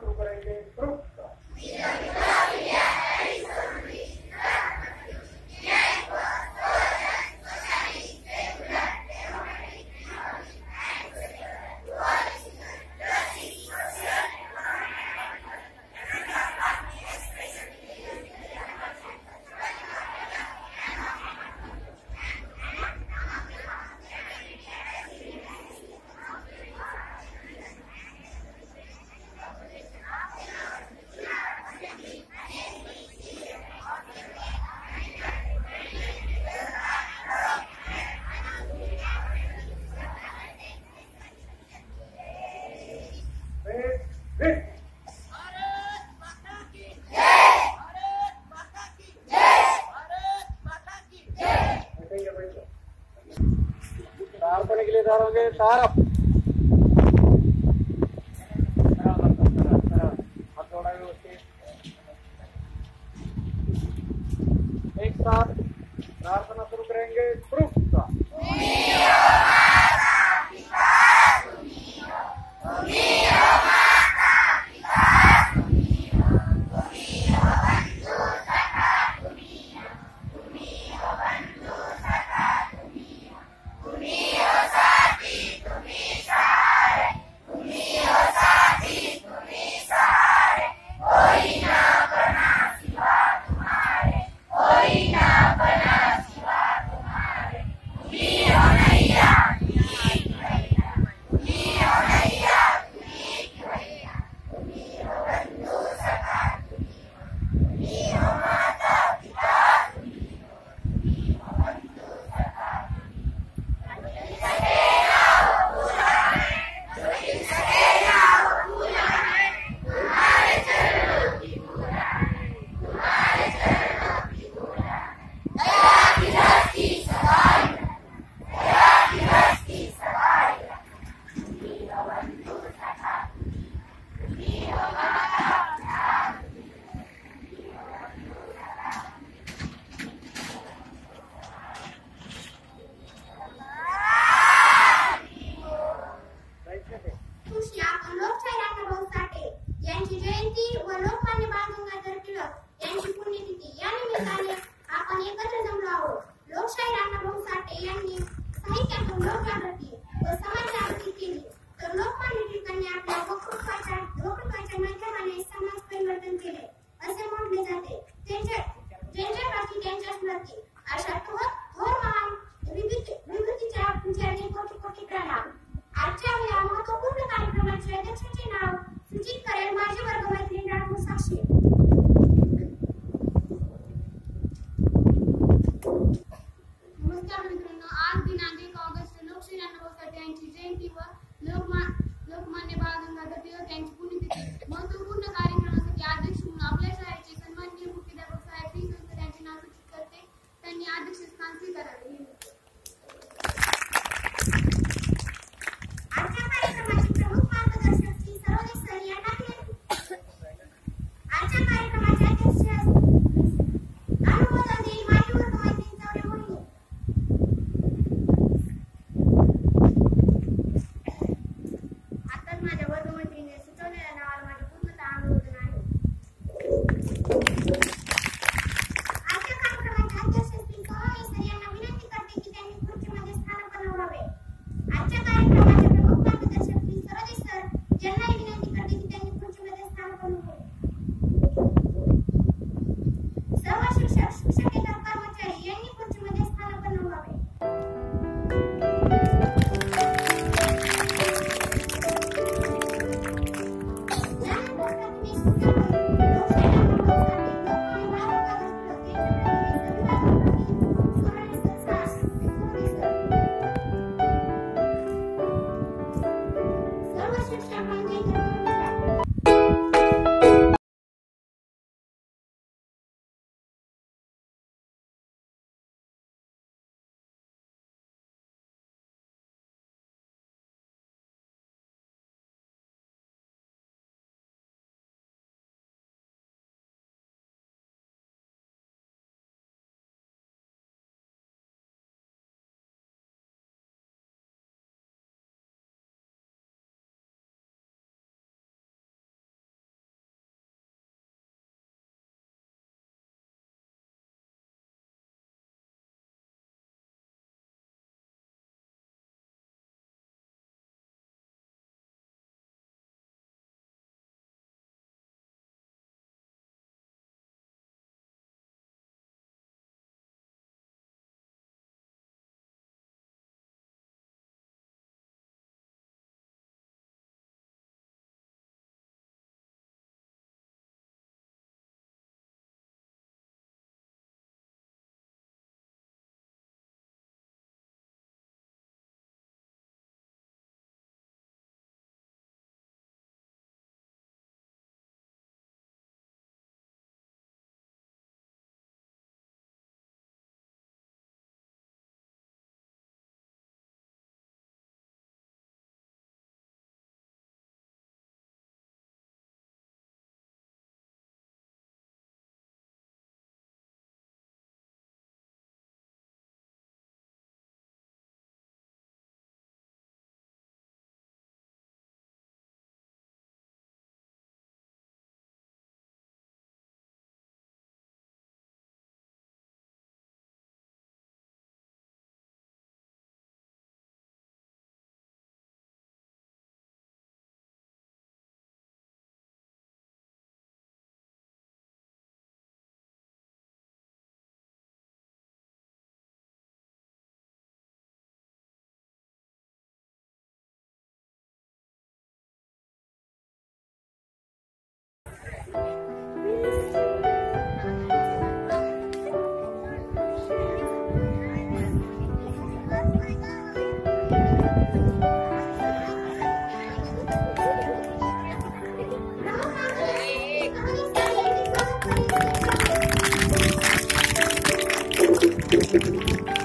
por. अर्पण के लिए करोगे सारा एक साथ प्रार्थना शुरू करेंगे प्रूफ का। जान रखी है तो और तो समाज जागृति के लिए तो लोकमान्य टिळक ने अपना वक्र पहचान वक्र पहचान माध्यमाने समाज परिवर्तन केले असे म्हटले जाते त्यांच्या त्यांच्या बाकी त्यांच्याच नक्की अशा थोर थोर महान विभूतीच्या तुमच्याने कोटी कोटी प्रणाम। आजच्या या महत्वपूर्ण कार्यक्रमाचे अध्यक्षाचे नाव सूचित करेल माझे वर्गमैत्रीण राघव साक्षी। Thank you. जयंतीवर लोकमान्य बाळ गंगाधर टिळक यांची पुण्यतिथी. महत्त्वपूर्ण कार्यक्रमासाठी अध्यक्ष म्हणून आपल्या शाळेचे सन्माननीय मुख्याध्यापक साहेब श्रीसंत यांचे नाव सूचित करते. त्यांनी अध्यक्ष स्थान स्वीकारावे. was just a hungry thank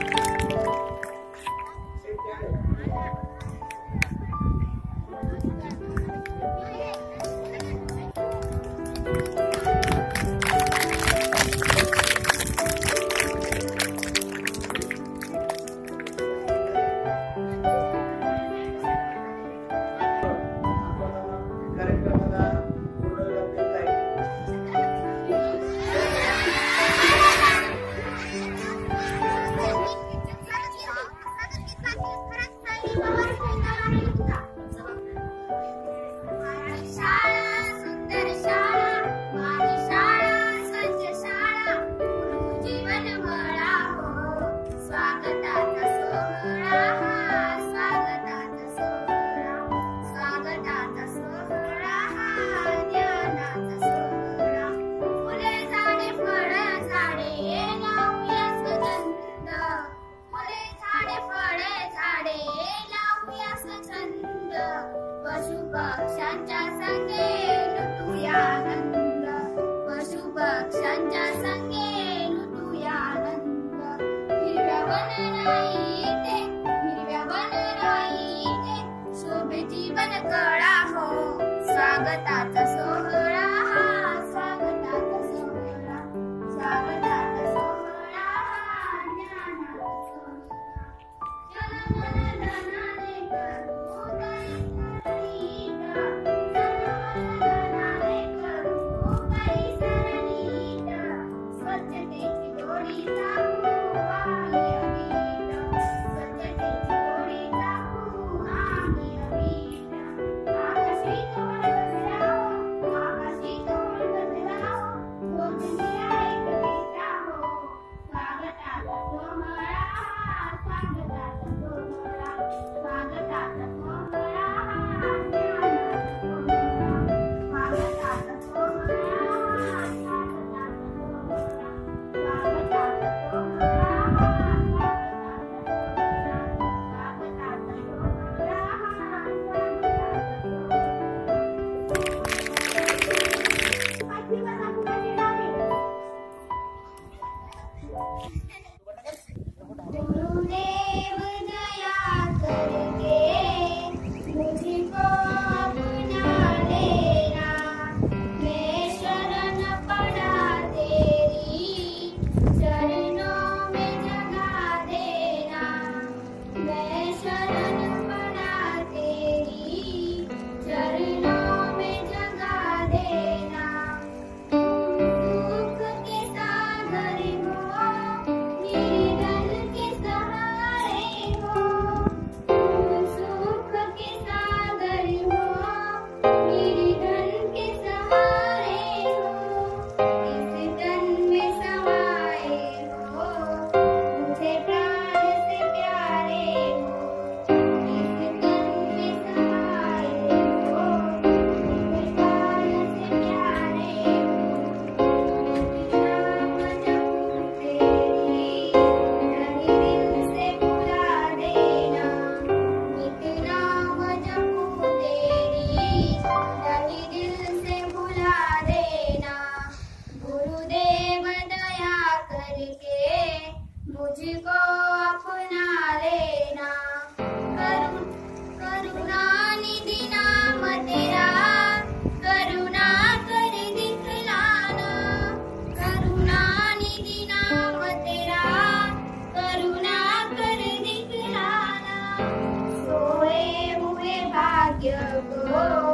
कळा हो. स्वागताचा Yeah.